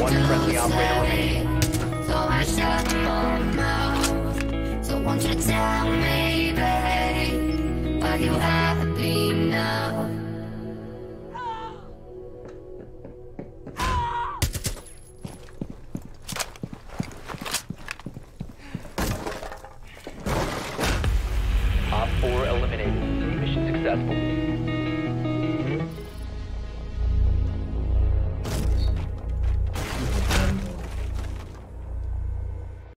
One friendly operator remaining. So I shut my mouth. So won't you tell me, babe, are you happy now? Op 4 eliminated. Mission successful.